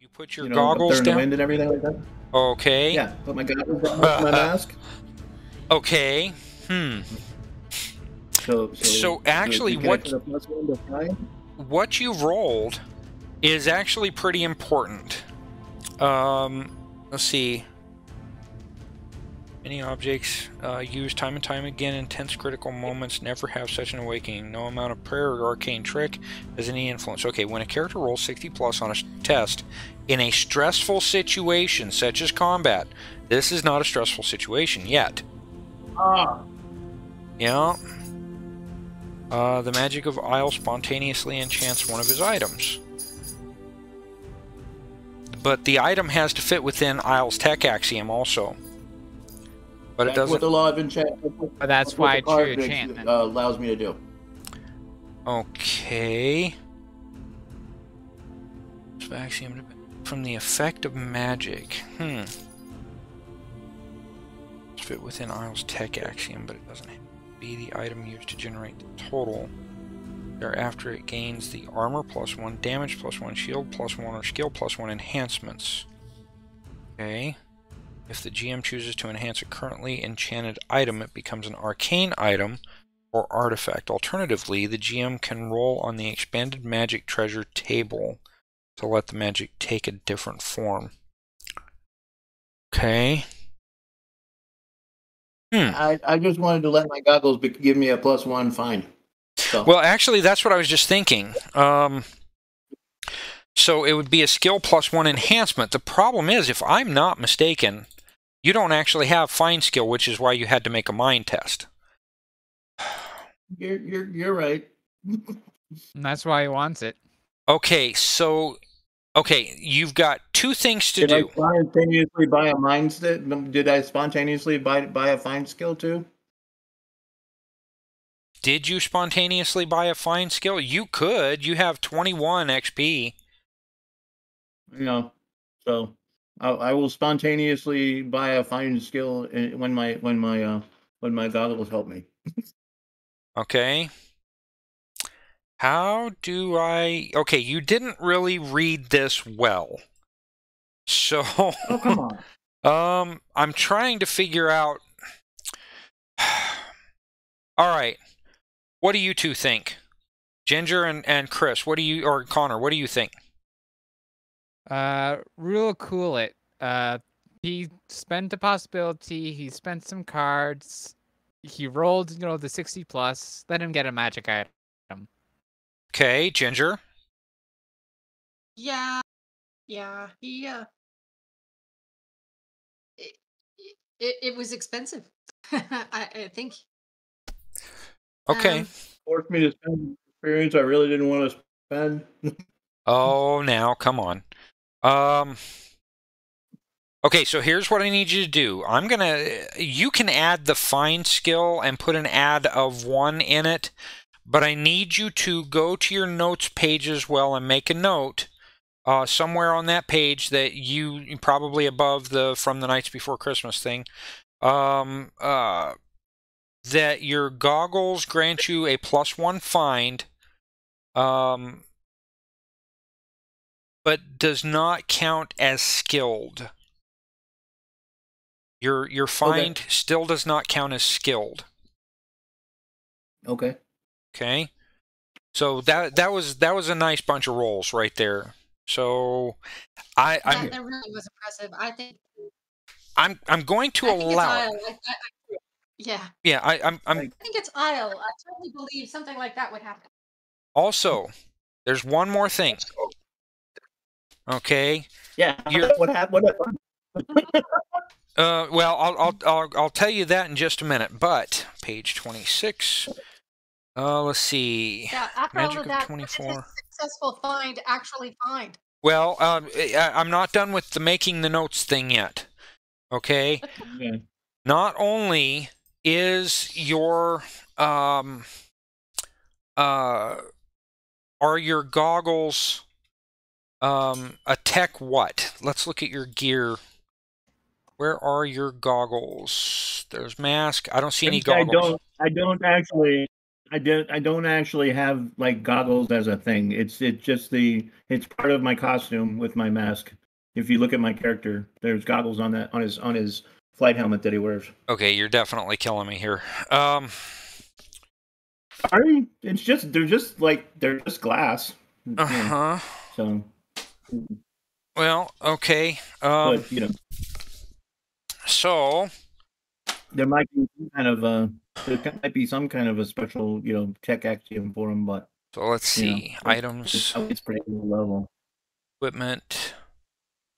You put your you know, goggles in the down. wind and everything like that. Okay. Yeah, put my goggles on, my mask. Okay. Hmm. So, so, So actually what- put a plus one to fly? What you rolled is actually pretty important. Um, let's see. Many objects uh, used time and time again in tense critical moments never have such an awakening. No amount of prayer or arcane trick has any influence. Okay, when a character rolls 60 plus on a test in a stressful situation such as combat, this is not a stressful situation yet. Ah, Yeah. Uh, the magic of Aysle spontaneously enchants one of his items. But the item has to fit within Aysle's tech axiom also. But it that's what doesn't. the law of enchantment. But that's what why the card true makes- enchantment. uh, allows me to do. Okay. Axiom from the effect of magic. Hmm. Fit within Aysle's tech axiom, but it doesn't be the item used to generate the total. Thereafter, it gains the armor plus one, damage plus one, shield plus one, or skill plus one enhancements. Okay. If the GM chooses to enhance a currently enchanted item, it becomes an arcane item or artifact. Alternatively, the GM can roll on the expanded magic treasure table to let the magic take a different form. Okay. Hmm. I, I just wanted to let my goggles be, give me a plus one find. So, Well, actually, that's what I was just thinking. Um, so it would be a skill plus one enhancement. The problem is, if I'm not mistaken, you don't actually have find skill, which is why you had to make a mind test. you're you're you're right. And that's why he wants it. Okay, so okay, you've got two things to Did I spontaneously buy a mind st- Did I spontaneously buy buy a find skill too? Did you spontaneously buy a find skill? You could. You have 21 XP. You know, so I, I will spontaneously buy a find skill when my when my uh when my goggles help me. Okay. How do I. Okay, you didn't really read this well. So. Oh come on! Um, I'm trying to figure out. All right, what do you two think, Ginger and and Chris? What do you or Connor? What do you think? Uh, real cool it. Uh, he spent a possibility. He spent some cards. He rolled, you know, the sixty plus. Let him get a magic item. Okay, Ginger. Yeah, yeah, he uh, it, it, it was expensive. I, I think. Okay. Um, Forced me to spend experience I really didn't want to spend. Oh, now come on. Um. Okay, so here's what I need you to do. I'm gonna. You can add the find skill and put an add of one in it, but I need you to go to your notes page as well and make a note uh, somewhere on that page that you probably above the from the nights before Christmas thing. Um. Uh. That your goggles grant you a plus one find. Um but does not count as skilled. Your your find still does not count as skilled. Okay. Okay, so that that was that was a nice bunch of rolls right there. So I that, I'm that really was impressive. I think. I'm I'm going to I think it's allow it. I, I, I, yeah, Yeah, I, I'm I'm I think it's Aysle. I totally believe something like that would happen. also there's one more thing. Okay. Yeah. You're- What happened? What happened? Uh, well, I'll, I'll I'll I'll tell you that in just a minute. But page twenty six. Uh, let's see. Yeah, after all Magic of of that, 24. successful find actually find? Well, um, I, I'm not done with the making the notes thing yet. Okay. Okay. Not only is your um uh are your goggles um a tech what? Let's look at your gear. Where are your goggles? There's mask. I don't see any goggles. I don't. I don't actually. I don't. I don't actually have like goggles as a thing. It's it's just the. It's part of my costume with my mask. If you look at my character, there's goggles on that on his on his flight helmet that he wears. Okay, you're definitely killing me here. Um, Sorry, it's just they're just like they're just glass. uh huh. So, Well, okay. Um, but you know, so there might be some kind of a there might be some kind of a special you know tech axiom for them, but so let's you know, see items, it's, it's pretty low level. equipment,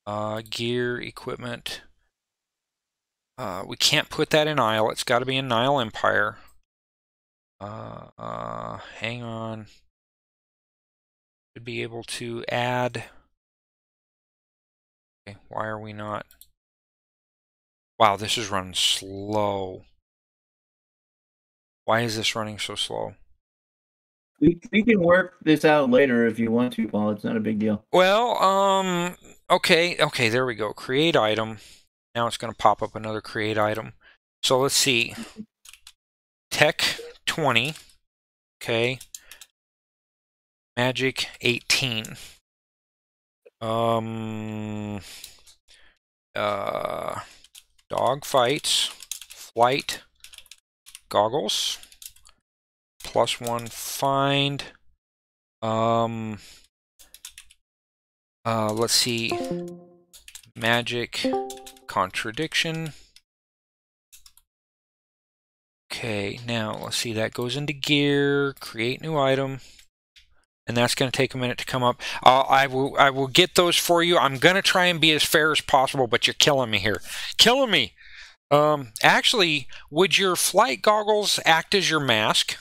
uh, gear, equipment. Uh, we can't put that in Aysle. It's got to be in Nile Empire. Uh, uh, hang on. Should be able to add. Okay, why are we not? Wow, this is running slow. Why is this running so slow? We we can work this out later if you want to, Paul. It's not a big deal. Well, um, okay, okay, there we go. Create item. Now it's going to pop up another create item. So let's see. Tech 20. Okay. Magic 18. Um, uh, dog fights, flight, goggles, plus one find. Um, uh, let's see. Magic contradiction. Okay, now let's see. That goes into gear. Create new item, and that's going to take a minute to come up. Uh, I will. I will get those for you. I'm going to try and be as fair as possible, but you're killing me here. Killing me. Um, actually, would your flight goggles act as your mask?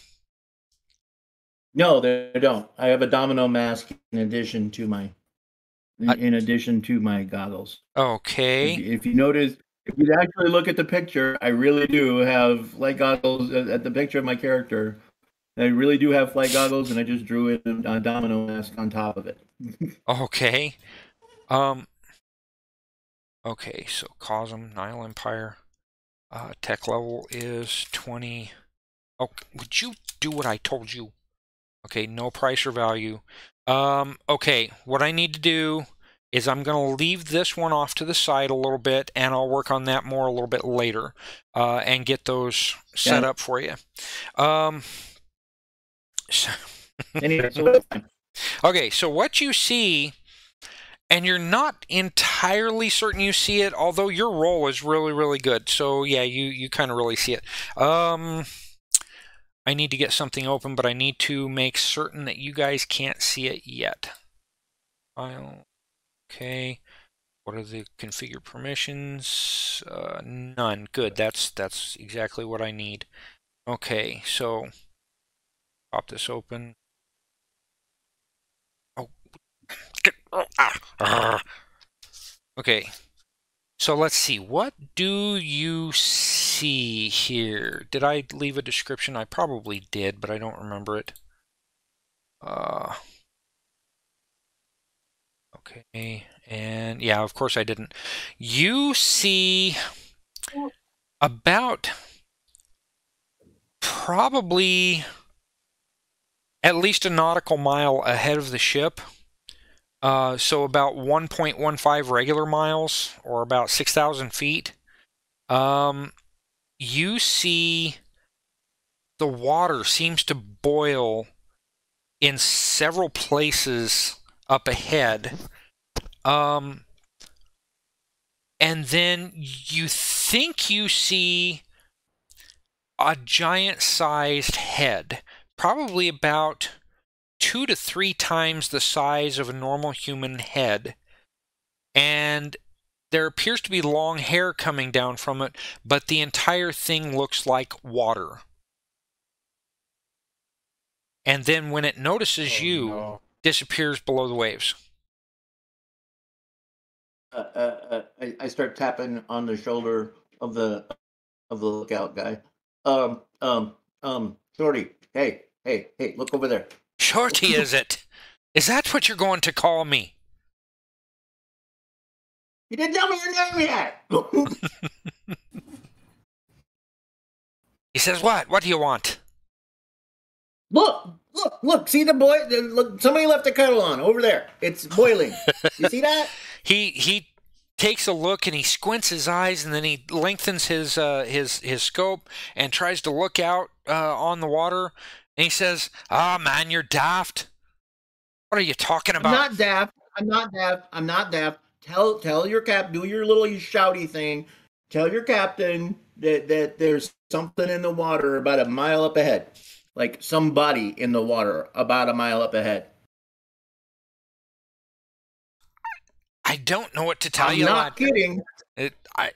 No, they don't. I have a domino mask in addition to my in, in addition to my goggles. Okay. If, you- if you notice, if you actually look at the picture, I really do have light goggles at the picture of my character. I really do have flight goggles, and I just drew it a domino mask on top of it. Okay. Um. Okay, so Cosm, Nile Empire. Uh, tech level is 20. Oh, would you do what I told you? Okay, no price or value. Um, okay, what I need to do is I'm going to leave this one off to the side a little bit, and I'll work on that more a little bit later, uh, and get those set Yeah. up for you. Um, Anyway, so. Okay, so what you see, and you're not entirely certain you see it, although your roll is really, really good. So yeah, you you kind of really see it. Um, I need to get something open, but I need to make certain that you guys can't see it yet. File. Okay. What are the configure permissions? Uh, none. Good. That's that's exactly what I need. Okay, so pop this open. Oh, ah, ah. Okay. So let's see. What do you see here? Did I leave a description? I probably did, but I don't remember it. Uh. Okay. And yeah, of course I didn't. You see about probably at least a nautical mile ahead of the ship. Uh, so about 1.15 regular miles, or about 6,000 feet. Um, you see the water seems to boil in several places up ahead. Um, and then you think you see a giant sized head, probably about two to three times the size of a normal human head. And there appears to be long hair coming down from it, but the entire thing looks like water. And then when it notices Oh, you, no. disappears below the waves. Uh, uh, uh, I, I start tapping on the shoulder of the of the lookout guy. Um, um, um, Shorty, hey, hey, hey, look over there. Shorty, is it? Is that what you're going to call me? You didn't tell me your name yet. He says, What? What do you want? Look, look, look! See the boy? Look, somebody left the kettle on over there. It's boiling. you see that? He he takes a look and he squints his eyes and then he lengthens his uh, his his scope and tries to look out uh, on the water and he says, "Ah, man, you're daft. What are you talking I'm about?" not daft. I'm not daft. I'm not daft. Tell tell your cap. Do your little shouty thing. Tell your captain that that there's something in the water about a mile up ahead, like somebody in the water about a mile up ahead. I don't know what to tell you. I'm not kidding. It, I,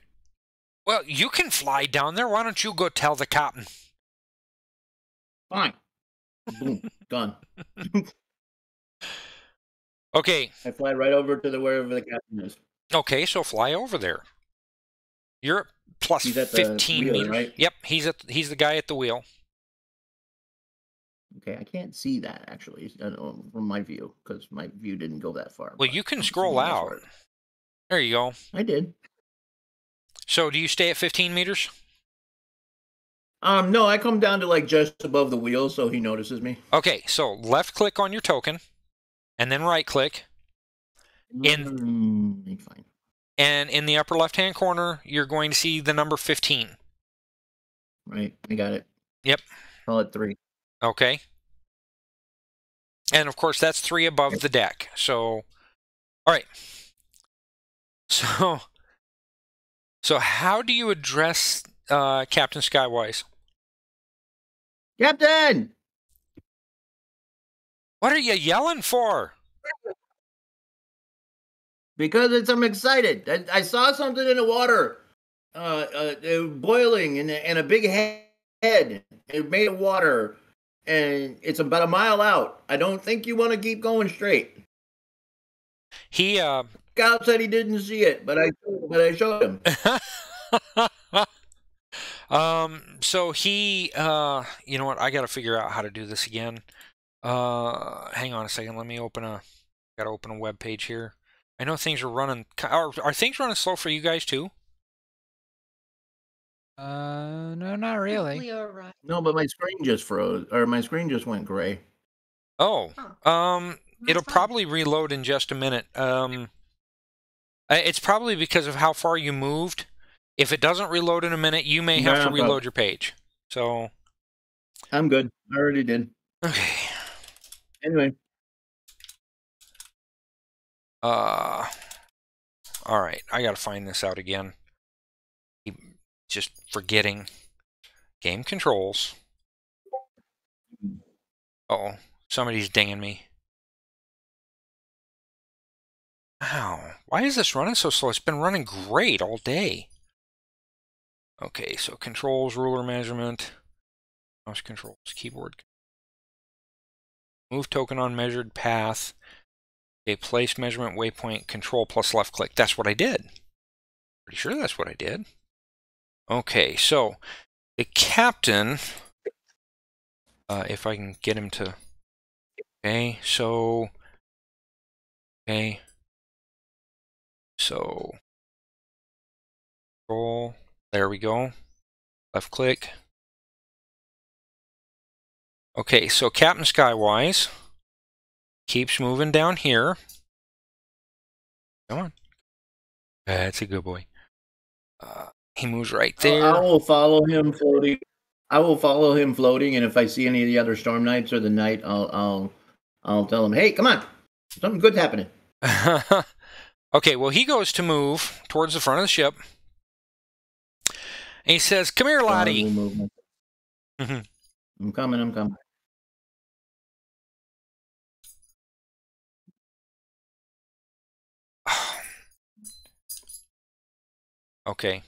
well, you can fly down there. Why don't you go tell the captain? Fine. Boom. Done. Okay, I fly right over to the wherever the captain is. okay, so fly over there. You're at plus He's at the fifteen wheel, meters. right? Yep, he's at he's the guy at the wheel. Okay, I can't see that actually uh, oh, from my view because my view didn't go that far. Well, you can I'm scroll out. There you go. I did. So, do you stay at fifteen meters? Um, no, I come down to like just above the wheel, so he notices me. Okay, so left click on your token, and then right click, In- Mm, fine. and in the upper left hand corner, you're going to see the number fifteen. Right, I got it. Yep. Call it three. Okay. And of course, that's three above the deck. So, all right. So, so how do you address uh, Captain Skywise? Captain. What are you yelling for? Because it's, I'm excited. I, I saw something in the water, uh, uh, boiling, and and a big head. It made of water, and it's about a mile out. I don't think you want to keep going straight. He uh, Scout said he didn't see it, but I but I showed him. um. So he uh, you know what? I got to figure out how to do this again. Uh, hang on a second. Let me open a. Got to open a web page here. I know things are running. Are, are things running slow for you guys too? Uh, no, not really. Hopefully all right. No, but my screen just froze, or my screen just went gray. Oh, Huh. um, That's it'll fine. probably reload in just a minute. Um, it's probably because of how far you moved. If it doesn't reload in a minute, you may have Yeah, to reload your page. So, I'm good. I already did. okay. Anyway, Uh, all right. I gotta find this out again. Just forgetting game controls. Oh, somebody's dinging me. Wow. Why is this running so slow? It's been running great all day. Okay, so controls, ruler measurement, mouse controls, keyboard. Move token on measured path. Okay, place measurement waypoint control plus left click. That's what I did. Pretty sure that's what I did. Okay, so the captain, uh, if I can get him to. Okay, so. Okay. So. Control. There we go. Left click. Okay, so Captain Skywise keeps moving down here. Come on. That's a good boy. Uh, he moves right there. I will follow him floating. I will follow him floating, and if I see any of the other storm knights or the knight, I'll I'll I'll tell him, "Hey, come on, something good's happening." okay, well, he goes to move towards the front of the ship. And he says, Come here, Lottie. I laddie. will move my- Mhm. I'm coming. I'm coming. okay.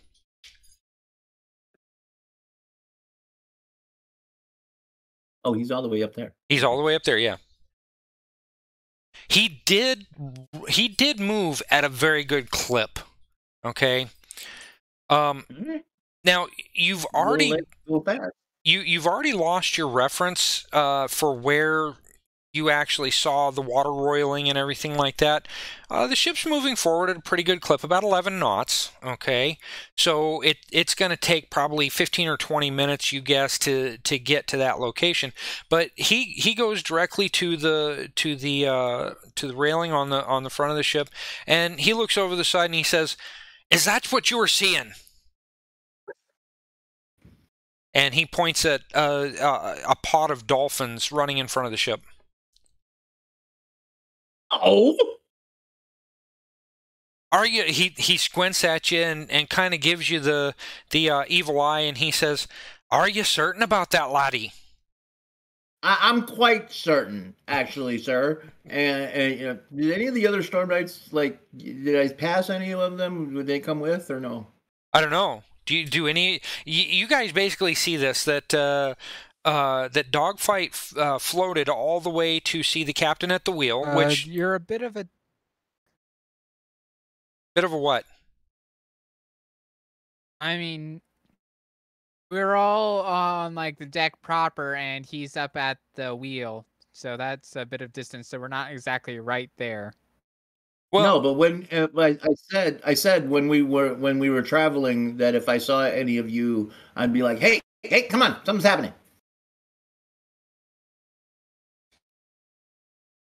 Oh, he's all the way up there. He's all the way up there, yeah. He did he did move at a very good clip. Okay. Um now you've already a little, late, a little fast. you you've already lost your reference uh, for where you actually saw the water roiling and everything like that. Uh, the ship's moving forward at a pretty good clip, about 11 knots. Okay, so it it's going to take probably 15 or 20 minutes, you guess, to to get to that location. But he he goes directly to the to the uh, to the railing on the on the front of the ship, and he looks over the side and he says, "Is that what you were seeing?" And he points at uh, uh, a pod of dolphins running in front of the ship. Oh, Are you? He he squints at you and, and kind of gives you the the uh, evil eye, and he says, "Are you certain about that, laddie?" I, I'm quite certain, actually, sir. And, and you know, did any of the other storm knights like? Did I pass any of them? Would they come with or no? I don't know. Do you do any? You, you guys basically see this that uh, uh, that dogfight f- uh, floated all the way to see the captain at the wheel, Uh, which you're a bit of a bit of a what? I mean, we're all on like the deck proper, and he's up at the wheel, so that's a bit of distance. So we're not exactly right there. Well, no, but when uh, I, I said I said when we were when we were traveling that if I saw any of you, I'd be like, "Hey, hey, come on, something's happening."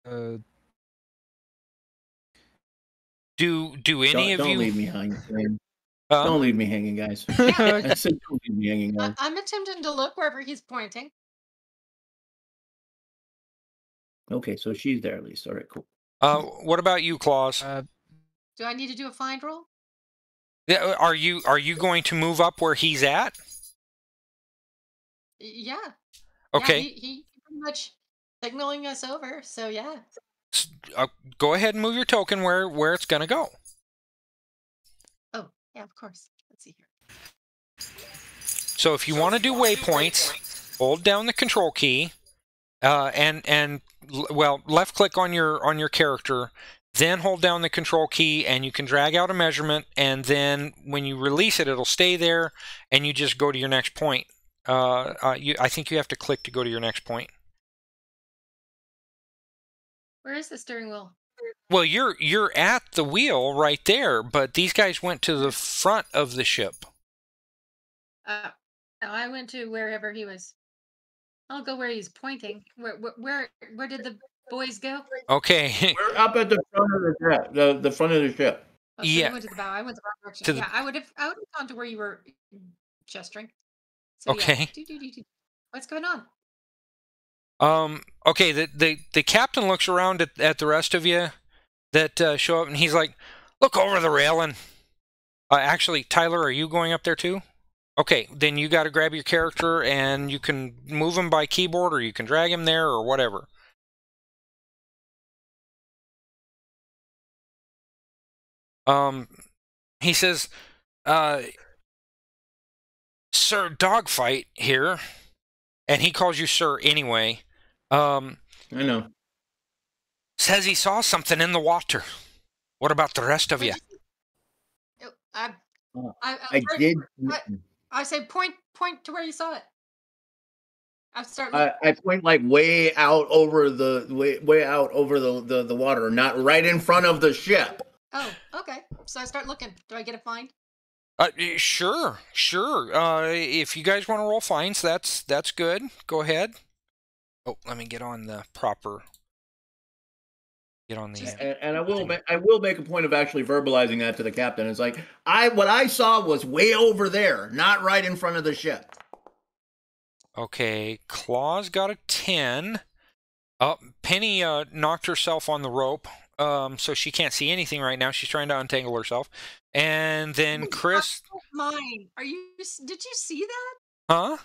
Uh, do do any don't of don't you? leave me hanging. man. Huh? Don't leave me hanging, guys. I said don't leave me hanging, guys. I'm attempting to look wherever he's pointing. Okay, so she's there at least. All right, cool. Uh, what about you, Claus? uh, Do I need to do a find roll? Yeah, Are you are you going to move up where he's at? Yeah. Okay, Yeah, he, he pretty much signaling us over. So yeah. Uh, go ahead and move your token where where it's gonna go. Oh, yeah, of course. Let's see here. So if you want to do waypoints, hold down the control key, uh, and and well, left click on your on your character, then hold down the control key, and you can drag out a measurement, and then when you release it, it'll stay there, and you just go to your next point. Uh, uh, you, I think you have to click to go to your next point. Where is the steering wheel? Well, you're you're at the wheel right there, but these guys went to the front of the ship. Uh, no, I went to wherever he was. I'll go where he's pointing. Where where where, where did the boys go? Okay. We're up at the front of the ship. The, the front of the ship. Oh, so Yeah. You went to the bow. I went the wrong direction. To the- yeah, I would have. I would have gone to where you were gesturing. So, yeah. Okay. Do, do, do, do. What's going on? Um. Okay. The the the captain looks around at, at the rest of you that uh, show up, and he's like, "Look over the railing." Uh, actually, Tyler, are you going up there too? Okay, then you got to grab your character, and you can move him by keyboard, or you can drag him there, or whatever. Um, he says, uh, "Sir Dogfight here," and he calls you sir anyway. Um, I know. says he saw something in the water. What about the rest of you? What'd you see? Oh, I, I, I first- did. I, I say point point to where you saw it. I start. I, I point like way out over the way way out over the, the the water, not right in front of the ship. oh, okay. So I start looking. Do I get a find? Uh, sure, sure. Uh, if you guys want to roll fines, that's that's good. Go ahead. Oh, let me get on the proper. Get on the. Just- And, and I will ma- I will make a point of actually verbalizing that to the captain. It's like I what I saw was way over there, not right in front of the ship. Okay, Claus got a ten. Oh, Penny uh, knocked herself on the rope, um, so she can't see anything right now. She's trying to untangle herself. And then Ooh, Chris, that's Mine. Are you? Did you see that? huh?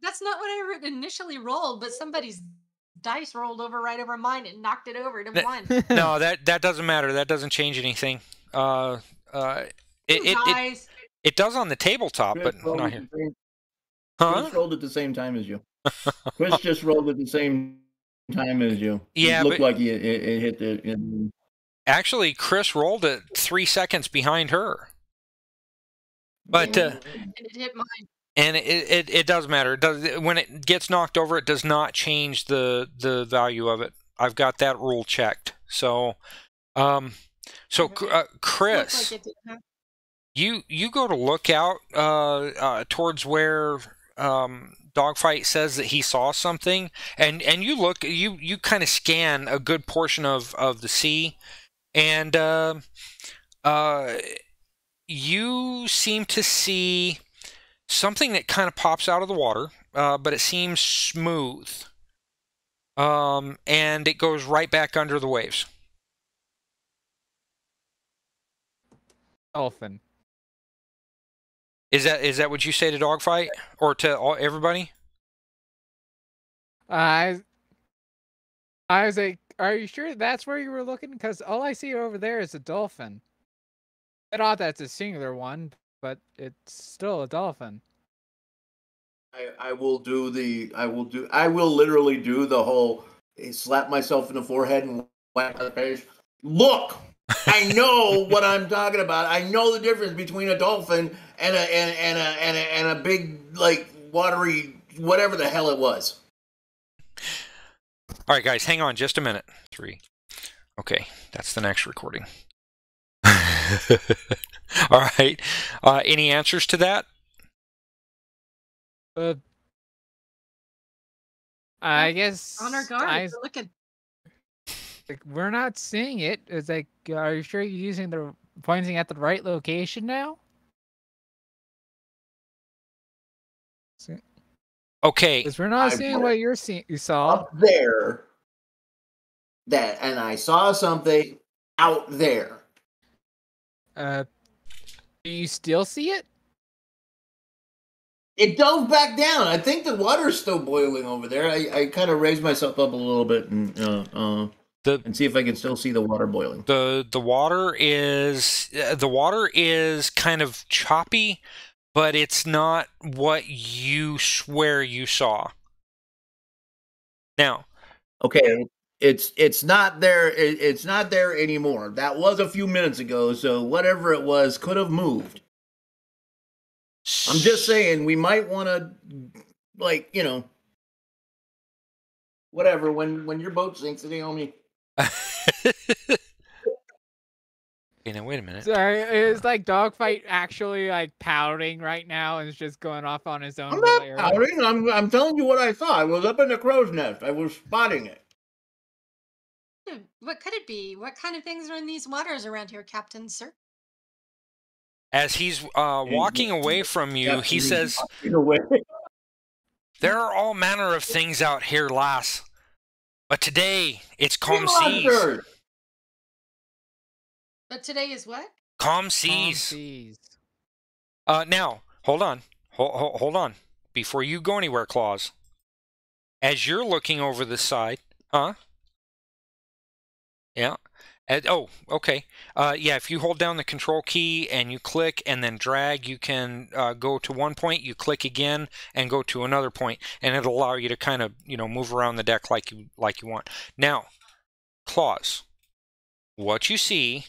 That's not what I ri- initially rolled, but somebody's dice rolled over right over mine and knocked it over to That- one. No, that that doesn't matter. That doesn't change anything. Uh, uh, it, it, it it does on the tabletop, Chris but rolled not here. same- Huh? Chris rolled at the same time as you. Chris just rolled at the same time as you. Yeah, it looked but- like it, it, it hit the. It, Actually, Chris rolled it three seconds behind her. But uh, and it hit mine. And it, it, it does matter. It does when it gets knocked over, it does not change the the value of it. I've got that rule checked. So, um, so uh, Chris, like it did, huh? you you go to look out uh, uh, towards where um, dogfight says that he saw something and and you look you you kind of scan a good portion of of the sea and uh, uh, you seem to see something that kind of pops out of the water uh, but it seems smooth um, and it goes right back under the waves Dolphin. is that is that what you say to dogfight or to all, everybody I I was like, are you sure that's where you were looking? Because all I see over there is a dolphin. I thought that's a singular one, but it's still a dolphin. I, I will do the. I will do. I will literally do the whole eh, slap myself in the forehead and whack the face. Look, I know what I'm talking about. I know the difference between a dolphin and a and, and a and a and a big like watery whatever the hell it was. All right, guys, hang on just a minute. Three. Okay, that's the next recording. All right. Uh, any answers to that? Uh, I guess On our guard. I, We're looking. like, we're not seeing it. It's like, are you sure you're using the pointing at the right location now? Okay. Because we're not I seeing what you're seeing. You saw. Up there, that and I saw something out there. Uh, do you still see it? It dove back down. I think the water's still boiling over there. I, I kind of raised myself up a little bit and uh, uh, The and see if I can still see the water boiling. the the water is uh, the water is kind of choppy, but it's not what you swear you saw. Now, Okay, it's it's not there. It, it's not there anymore. That was a few minutes ago. So whatever it was could have moved. I'm just saying we might want to, like you know, whatever. When when your boat sinks, it ain't on me. okay, now wait a minute. Sorry, is like dogfight actually like pouting right now and is just going off on his own. I'm not pouting. I'm I'm telling you what I saw. I was up in the crow's nest. I was spotting it. What could it be? What kind of things are in these waters around here, Captain, sir? As he's uh, walking away from you, he says, In a way. There are all manner of things out here, lass. But today, it's calm seas. But today is what? Calm Calm seas. seas. Uh, now, hold on. Hold, hold on. Before you go anywhere, Claus. As you're looking over the side, huh? Yeah. And- oh, okay. Uh, yeah, if you hold down the control key and you click and then drag, you can uh, go to one point, you click again and go to another point, and it'll allow you to kind of, you know, move around the deck like you like you want. Now, Claus, what you see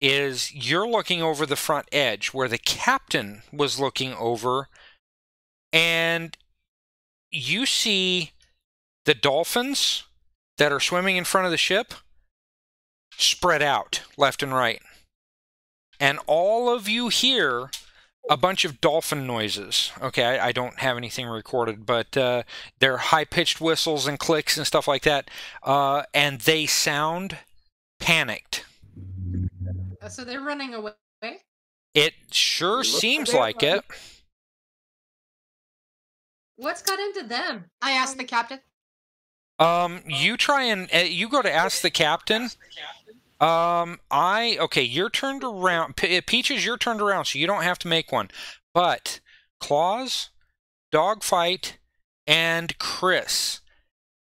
is you're looking over the front edge where the captain was looking over, and you see the dolphins that are swimming in front of the ship spread out left and right. And all of you hear a bunch of dolphin noises. Okay, I, I don't have anything recorded, but uh, they're high pitched whistles and clicks and stuff like that. Uh, and they sound panicked. Uh, so they're running away. It sure Looks seems like like it. What's got into them? I asked the captain. Um, you try and uh, you go to ask the captain. Um, I okay. You're turned around. Pe- uh, Peaches, you're turned around, so you don't have to make one. But Claus, Dogfight, and Chris,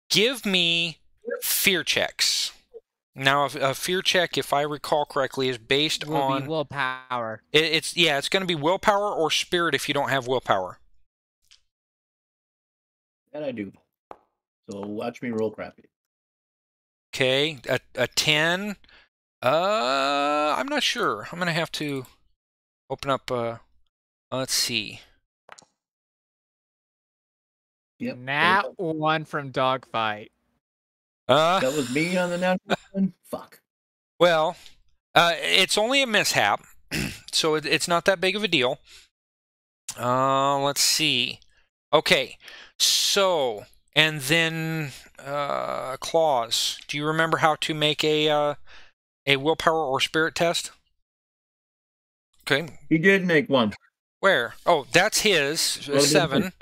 give me fear checks. Now, a, a fear check, if I recall correctly, is based Will on be willpower. it, it's yeah, it's going to be willpower or spirit if you don't have willpower. That I do. So watch me roll crappy. Okay, a a ten. Uh, I'm not sure. I'm gonna have to open up. Uh, let's see. Yep. Nat one from dogfight. Uh, That was me on the natural one. Fuck. well, uh, it's only a mishap, so it, it's not that big of a deal. Uh, let's see. Okay, so and then uh, Claus. Do you remember how to make a uh, a willpower or spirit test? Okay, He did make one. where? Oh, that's his uh, Well, seven.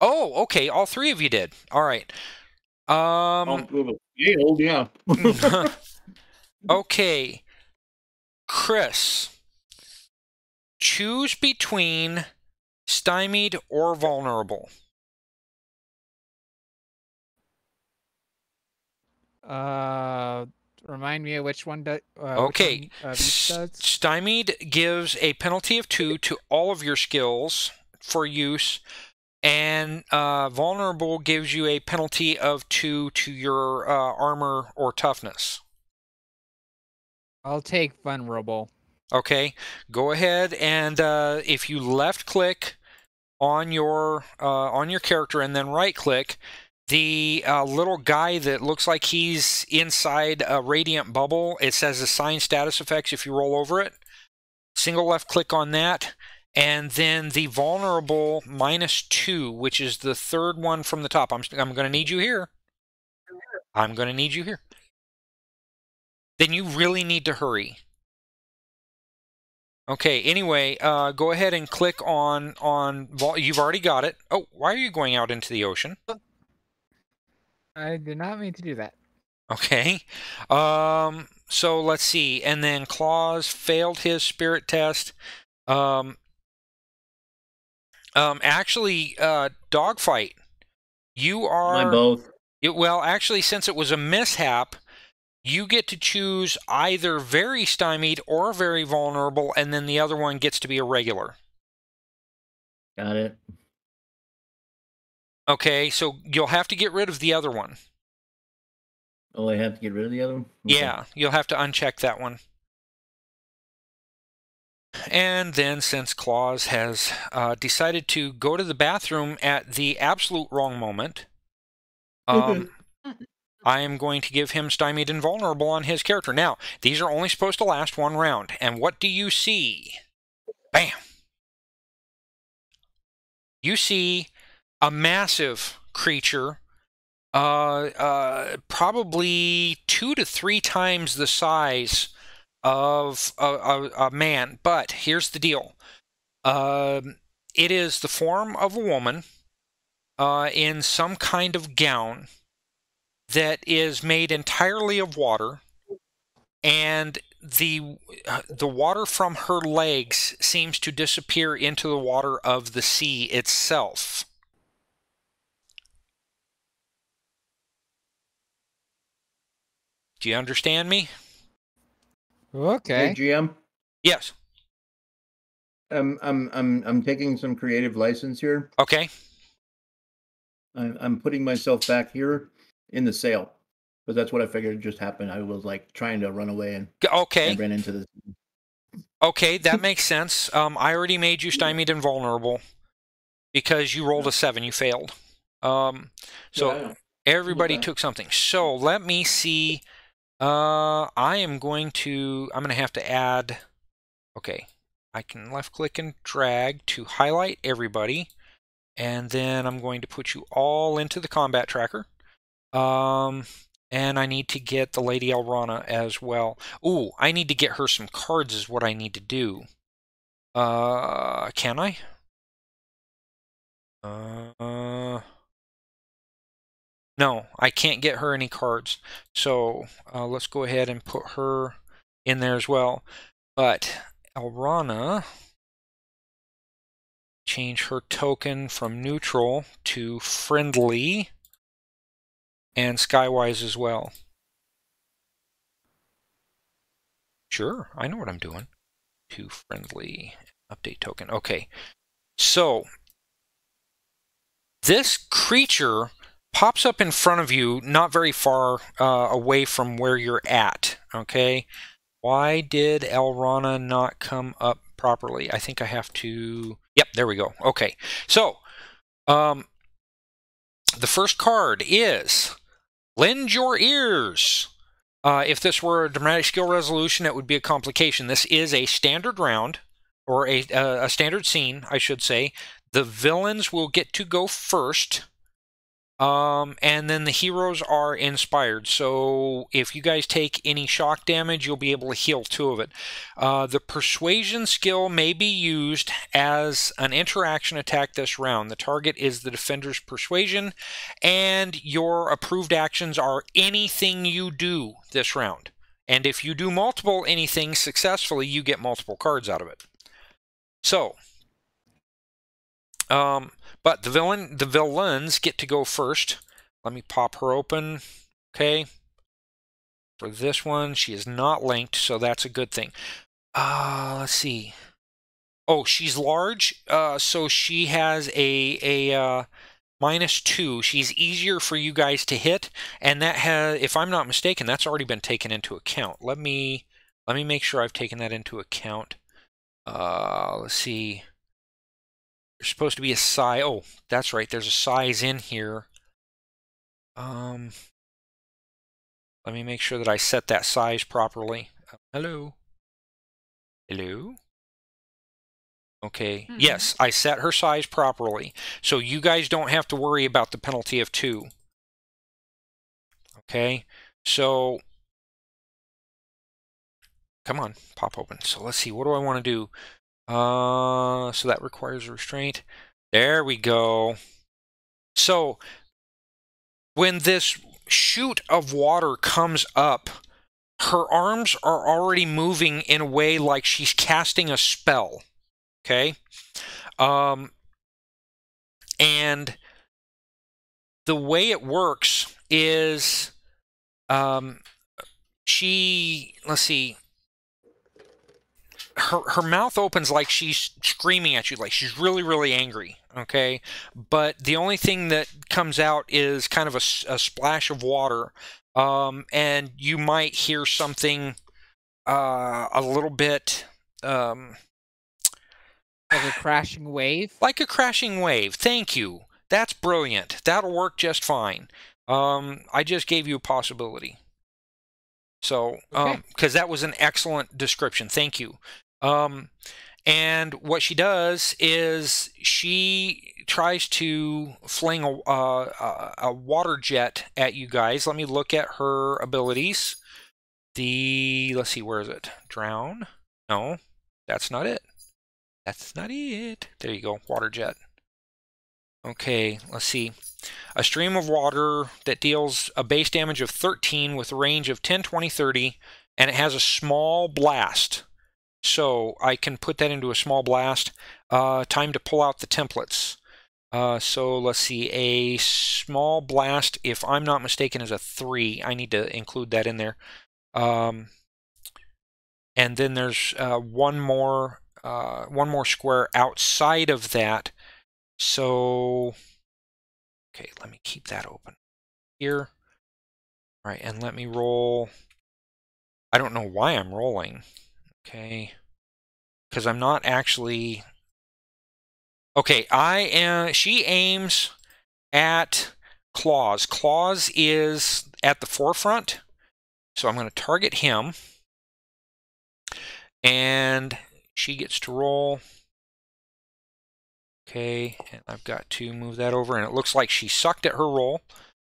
Oh, okay. All three of you did. All right. Um. Oh, yeah, old, yeah. okay. Chris. Choose between stymied or vulnerable. Uh, remind me of which one does. Uh, Okay. Which one, uh, does? Stymied gives a penalty of two to all of your skills for use, and uh, vulnerable gives you a penalty of two to your uh, armor or toughness. I'll take vulnerable. Okay, go ahead and uh, if you left click on your uh, on your character and then right click, the uh, little guy that looks like he's inside a radiant bubble, it says assign status effects if you roll over it. Single left click on that, and then the vulnerable minus two, which is the third one from the top. I'm I'm going to need you here. I'm going to need you here. Then you really need to hurry. Okay. Anyway, uh, go ahead and click on on. You've already got it. Oh, why are you going out into the ocean? I did not mean to do that. Okay. Um. So let's see. And then Claus failed his spirit test. Um. Um. Actually, uh, dogfight. You Mine are. both. It, well, actually, since it was a mishap, you get to choose either very stymied or very vulnerable, and then the other one gets to be a regular. Got it. Okay, so you'll have to get rid of the other one. Oh, I have to get rid of the other one? Okay. Yeah, you'll have to uncheck that one. And then, since Claus has uh, decided to go to the bathroom at the absolute wrong moment, um, I am going to give him stymied and vulnerable on his character. Now, these are only supposed to last one round. And what do you see? Bam! You see a massive creature, uh, uh, probably two to three times the size of a, a, a man. But here's the deal. Um, it is the form of a woman uh, in some kind of gown that is made entirely of water. And the uh, the water from her legs seems to disappear into the water of the sea itself do you understand me Okay. Hey, GM, yes I'm, I'm, I'm, I'm taking some creative license here. okay I'm, I'm putting myself back here in the sail. Because that's what I figured just happened. I was like trying to run away and, okay and ran into the. Okay, that makes sense. Um, I already made you stymied and vulnerable because you rolled a seven. You failed. Um, so Yeah, everybody Okay. took something. So let me see. Uh, I am going to. I'm going to have to add. Okay, I can left click and drag to highlight everybody, and then I'm going to put you all into the combat tracker. Um, and I need to get the Lady Elrana as well. Ooh, I need to get her some cards, is what I need to do. Uh, can I? Uh, no, I can't get her any cards. So uh, let's go ahead and put her in there as well. But Elrana, change her token from neutral to friendly and Skywise as well. Sure, I know what I'm doing. To friendly update token. Okay. So this creature pops up in front of you, not very far uh, away from where you're at. Okay. Why did Elrana not come up properly? I think I have to. Yep, there we go. Okay. So, um, the first card is Lend Your Ears. Uh, if this were a dramatic skill resolution, it would be a complication. This is a standard round, or a, uh, a standard scene, I should say. The villains will get to go first. Um, and then the heroes are inspired. So if you guys take any shock damage, you'll be able to heal two of it. Uh, the persuasion skill may be used as an interaction attack this round. The target is the defender's persuasion, and your approved actions are anything you do this round. And if you do multiple anything successfully, you get multiple cards out of it. So, um, but the villain, the villains get to go first. Let me pop her open. Okay. For this one, she is not linked, so that's a good thing. Uh, let's see. Oh, she's large, uh, so she has a a uh, minus two. She's easier for you guys to hit, and that has, if I'm not mistaken, that's already been taken into account. Let me let me make sure I've taken that into account. Uh, let's see. There's supposed to be a size. Oh, that's right. There's a size in here. Um, let me make sure that I set that size properly. Uh, hello. Hello. Okay. Mhm. Yes, I set her size properly. So you guys don't have to worry about the penalty of two. Okay. So come on, pop open. So let's see. What do I want to do? Uh, so that requires a restraint. There we go. So when this chute of water comes up, her arms are already moving in a way like she's casting a spell. Okay? Um, and the way it works is um, she, let's see, her her mouth opens like she's screaming at you, like she's really really angry. Okay, but the only thing that comes out is kind of a, a splash of water, um, and you might hear something uh, a little bit um, Like a crashing wave. like a crashing wave. Thank you. That's brilliant. That'll work just fine. Um, I just gave you a possibility. So, Okay. um, because that was an excellent description. Thank you. Um, and what she does is she tries to fling a, a, a water jet at you guys. Let me look at her abilities. The let's see, where is it? Drown? No, that's not it. That's not it. There you go, water jet. Okay, let's see. A stream of water that deals a base damage of 13 with a range of 10, 20, 30, and it has a small blast. So I can put that into a small blast. Uh, time to pull out the templates. Uh, so let's see, a small blast, if I'm not mistaken, is a 3. I need to include that in there. Um, and then there's uh, one more uh, one more square outside of that. So, okay, let me keep that open here. All right, and let me roll. I don't know why I'm rolling. Okay, because I'm not actually. Okay, I am. She aims at Claus. Claus is at the forefront, so I'm going to target him, and she gets to roll. Okay, and I've got to move that over, and it looks like she sucked at her roll.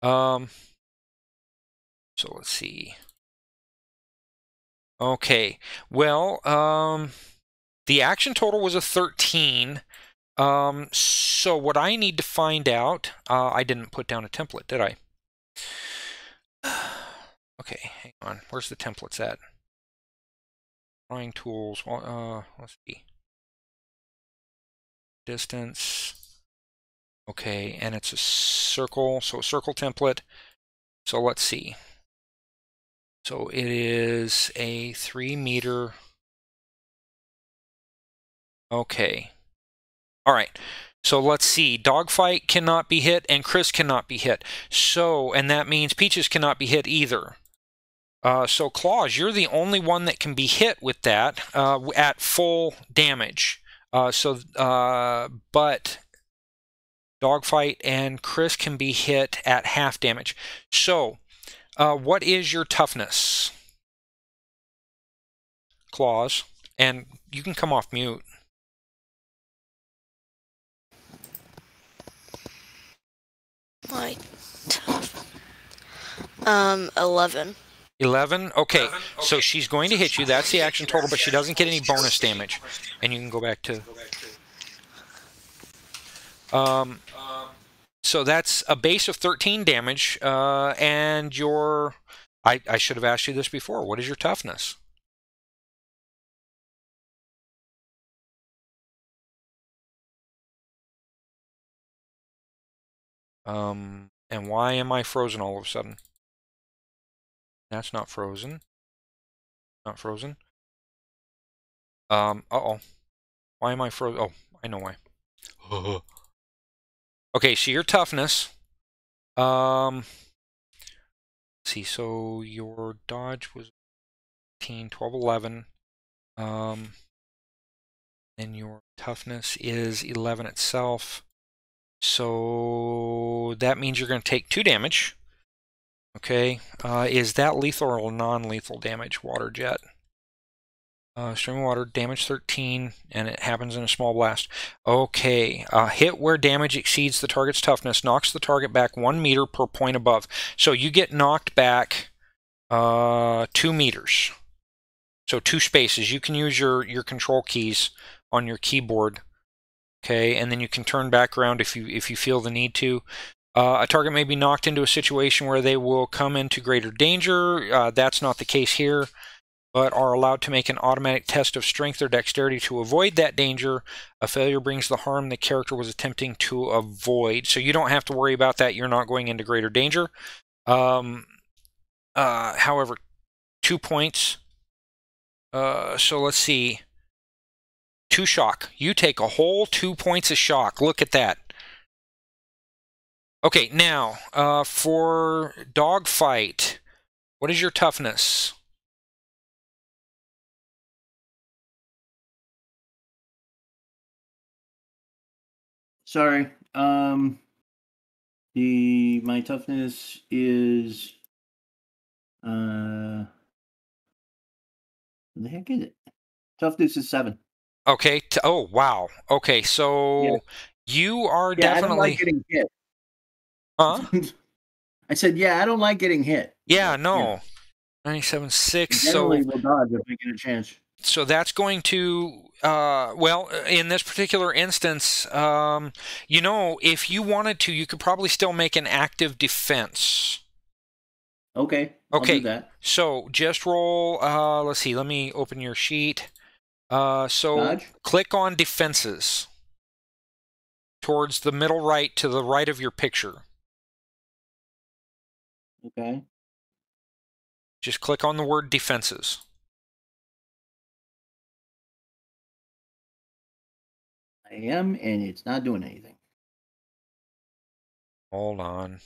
Um, so let's see. Okay, well, um, the action total was a 13. Um, so what I need to find out, uh, I didn't put down a template, did I? okay, hang on. Where's the templates at? Drawing tools. Uh, let's see. Distance. Okay, and it's a circle, so a circle template. So let's see. So it is a three meter. Okay. All right. So let's see. Dogfight cannot be hit, and Chris cannot be hit. So, and that means Peaches cannot be hit either. Uh, so Claus, you're the only one that can be hit with that uh, at full damage. Uh, so, uh, but dogfight, and Chris can be hit at half damage. So, uh, what is your toughness? Claus, and you can come off mute. My tough. Um, 11. 11 okay so she's going to hit you that's the action total but she doesn't get any bonus damage and you can go back to um so that's a base of 13 damage uh and your i i should have asked you this before what is your toughness um and why am i frozen all of a sudden that's not frozen. Not frozen. Um, uh-oh. Why am I frozen? Oh, I know why. okay, so your toughness. Um, see, so your dodge was 15, 12, 11. Um, and your toughness is 11 itself. So that means you're going to take two damage. Okay, uh, is that lethal or non-lethal damage? Water jet. Uh, stream of water, damage 13, and it happens in a small blast. Okay, uh, hit where damage exceeds the target's toughness knocks the target back one meter per point above. So you get knocked back uh, two meters. So two spaces. You can use your, your control keys on your keyboard. Okay, and then you can turn back around if you if you feel the need to. Uh, a target may be knocked into a situation where they will come into greater danger. Uh, that's not the case here, but are allowed to make an automatic test of strength or dexterity to avoid that danger. A failure brings the harm the character was attempting to avoid. So you don't have to worry about that. You're not going into greater danger. Um, uh, however, two points. Uh, so let's see. Two shock. You take a whole two points of shock. Look at that. Okay, now uh, for dogfight, what is your toughness? Sorry. Um, the my toughness is uh, the heck is it? Toughness is seven. Okay. T- oh wow. Okay, so Yeah. you are Yeah, I don't definitely. like getting hit. huh? I said, yeah, I don't like getting hit. Yeah. No. Ninety-seven six. Generally, So we'll dodge if we get a chance. So that's going to uh, well in this particular instance um, you know if you wanted to you could probably still make an active defense Okay. Okay. so just roll uh, let's see let me open your sheet uh, so click on defenses towards the middle right to the right of your picture Okay. just click on the word defenses I am, and it's not doing anything. Hold on.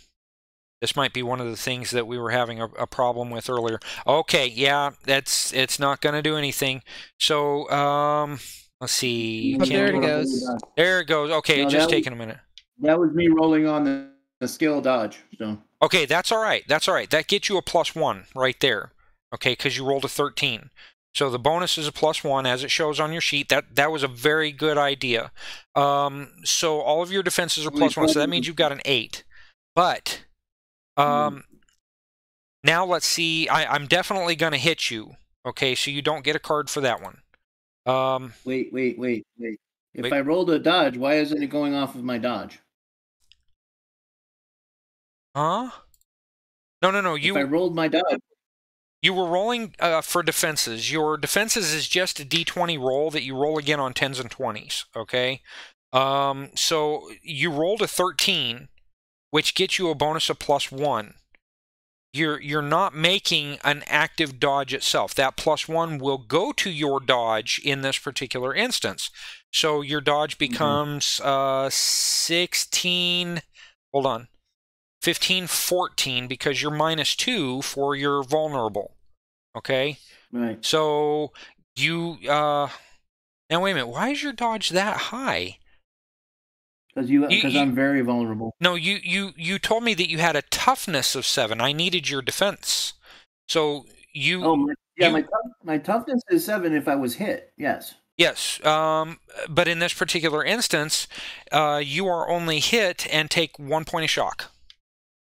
This might be one of the things that we were having a, a problem with earlier. Okay, yeah, that's it's not going to do anything. So, um, let's see. But Can't there it goes. There it goes. Okay, No, just that was- taking a minute. That was me rolling on the, the skill dodge. So Okay, that's all right. That's all right. That gets you a plus one right there. Okay, because you rolled a 13. So the bonus is a plus one as it shows on your sheet. That that was a very good idea. Um, so all of your defenses are plus one. So that means you've got an eight. But um, now let's see. I, I'm definitely going to hit you. Okay, so you don't get a card for that one. Um, wait, wait, wait, wait. If Wait. I rolled a dodge, why isn't it going off of my dodge? huh? No, no, no. You. if I rolled my dodge, you were rolling uh, for defenses. Your defenses is just a d20 roll that you roll again on tens and twenties. Okay. Um, so you rolled a 13, which gets you a bonus of plus one. You're you're not making an active dodge itself. That plus one will go to your dodge in this particular instance. So your dodge becomes uh 16. Hold on. 15, 14 because you're minus two for your vulnerable. Okay. right? So you uh now wait a minute, why is your dodge that high? Because you because I'm very vulnerable. No, you you you told me that you had a toughness of seven. I needed your defense. So you Oh my, yeah, you- my tough, my toughness is seven if I was hit. Yes. yes. Um, but in this particular instance, uh, you are only hit and take one point of shock.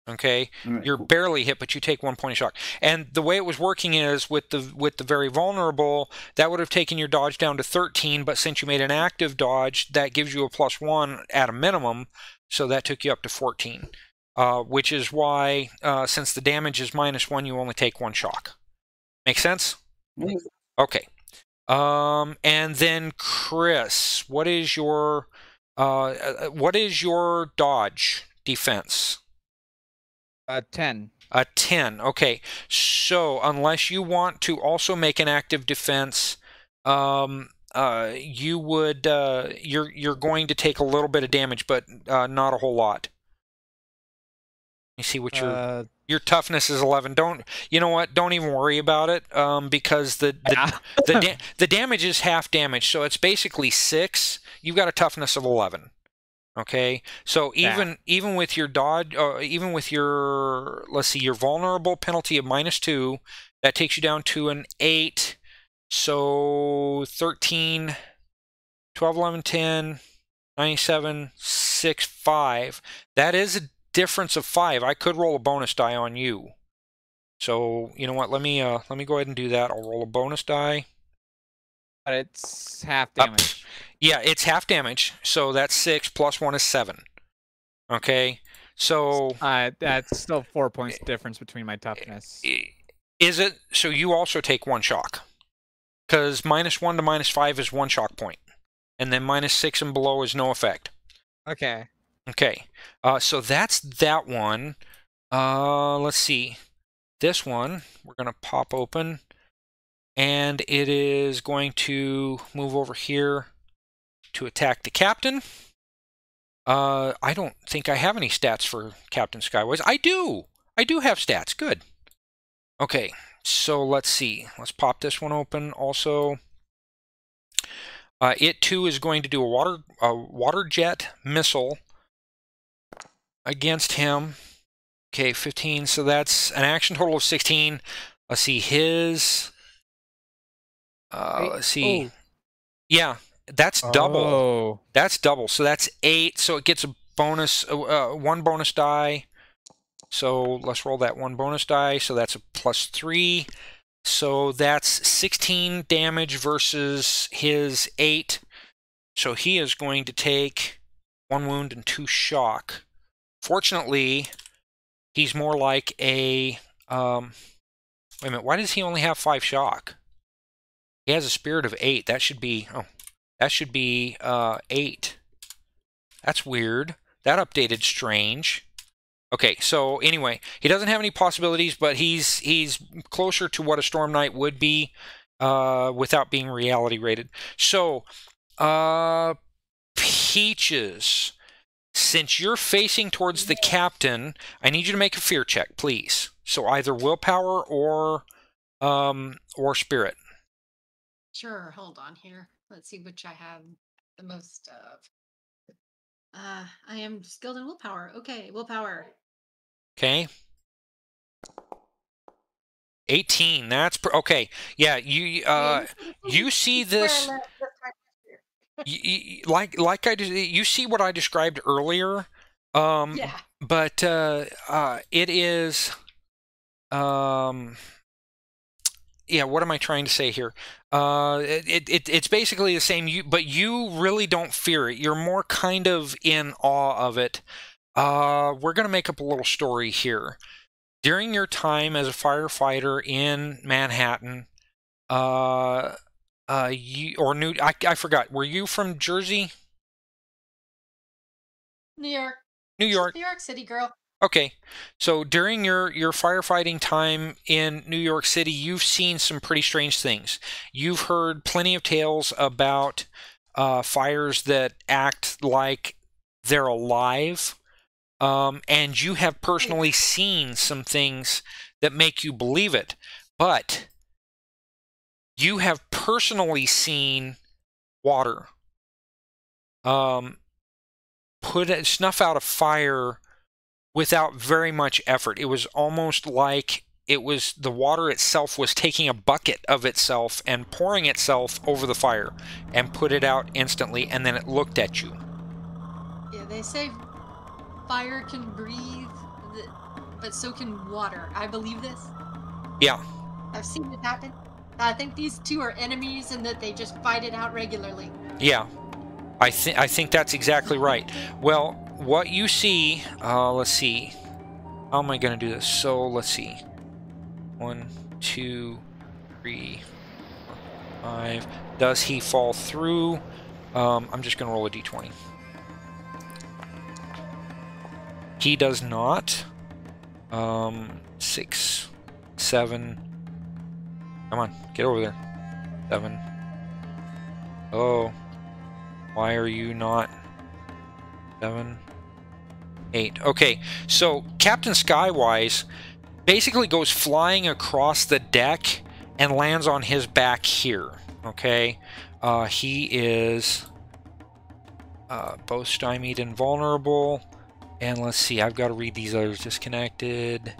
Okay. Right, You're cool. barely hit, but you take one point of shock. And the way it was working is with the with the very vulnerable, that would have taken your dodge down to 13. But since you made an active dodge, that gives you a plus one at a minimum, so that took you up to 14. Uh, which is why, uh, since the damage is minus one, you only take one shock. Make sense? Okay. Um, and then Chris, what is your uh, uh, what is your dodge defense? Uh, ten. A 10. Okay. So, unless you want to also make an active defense, um, uh, you would uh, you're you're going to take a little bit of damage, but uh, not a whole lot. You see what your Uh, your toughness is 11. Don't you know what? Don't even worry about it, um, because the the the, da- the damage is half damage, so it's basically six. You've got a toughness of 11. Okay, so Yeah. even even with your dodge, uh, even with your let's see, your vulnerable penalty of minus two, that takes you down to an eight. So 13, 12, 11, 10, 97, 6, 5. That is a difference of five. I could roll a bonus die on you. So you know what? Let me uh let me go ahead and do that. I'll roll a bonus die. But it's half damage. Yeah, it's half damage, so that's six plus one is seven. Okay, so Uh, that's still four points difference between my toughness. is it so you also take one shock? Because minus one to minus five is one shock point, and then minus six and below is no effect. Okay. Okay, uh, so that's that one. Uh, let's see. This one we're gonna pop open, and it is going to move over here to attack the captain. Uh, I don't think I have any stats for Captain Skywise. I do. I do have stats. Good. Okay, so let's see. Let's pop this one open. Also, uh, it too is going to do a water a water jet missile against him. Okay, 15. So that's an action total of 16. Let's see his. Uh, let's see. oh. Yeah, that's double. Oh. That's double. So that's eight. So it gets a bonus, uh, uh, one bonus die. So let's roll that one bonus die. So that's a plus three. So that's 16 damage versus his eight. So he is going to take one wound and two shock. Fortunately, he's more like a. Um, wait a minute. Why does he only have five shock? He has a spirit of eight. That should be. Oh, that should be uh, eight. That's weird. That updated strange. Okay, so anyway, he doesn't have any possibilities, but he's he's closer to what a Storm Knight would be uh, without being reality rated. So, uh, Peaches, since you're facing towards the captain, I need you to make a fear check, please. So either willpower or um, or spirit. Sure, hold on here. Let's see which I have the most of. Uh, I am skilled in willpower. Okay, willpower. Okay. 18. That's pr- okay. Yeah, you uh you see this like like I did, you see what I described earlier um Yeah. but uh uh it is um yeah what am i trying to say here? Uh it, it it's basically the same you but you really don't fear it. You're more kind of in awe of it. Uh we're going to make up a little story here. During your time as a firefighter in manhattan uh uh you or new I, I forgot. Were you from jersey? New York. new york. New York City girl. Okay, so during your your firefighting time in New York City, you've seen some pretty strange things. You've heard plenty of tales about uh, fires that act like they're alive, um, and you have personally seen some things that make you believe it. But you have personally seen water. Um, put snuff out a fire without very much effort. It was almost like it was the water itself was taking a bucket of itself and pouring itself over the fire and put it out instantly and then it looked at you. Yeah, they say fire can breathe, but so can water. I believe this. Yeah. I've seen it happen. I think these two are enemies and that they just fight it out regularly. Yeah. I think I think that's exactly right. Well, what you see, uh, let's see. How am I going to do this? So, let's see. One, two, three, four, five. Does he fall through? Um, I'm just going to roll a d20. He does not. Um, six, seven. Come on, get over there. Seven. Oh. Why are you not? Seven. Eight. Okay, so Captain Skywise basically goes flying across the deck and lands on his back here. Okay, uh, he is uh, both stymied and vulnerable. And let's see, I've got to read these others. Disconnected.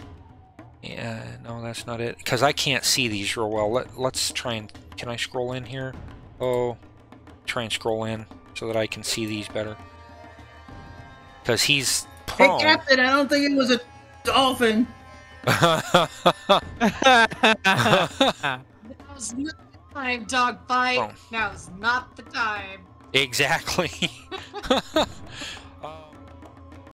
Yeah, no, that's not it. Because I can't see these real well. Let, let's try and... Can I scroll in here? Oh, try and scroll in so that I can see these better. Because he's Hey. Captain, I don't think it was a dolphin. that was not the time, dog fight. Oh. Now's not the time. Exactly.